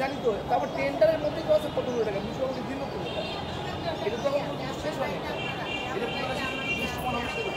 জানি তো, তারপর টেন্ডারের মধ্যে তো আছে কতগুলো টাকা দুশো আমাকে দিল তো এটা। এটা তো এখন শেষ হয় এটা পুরো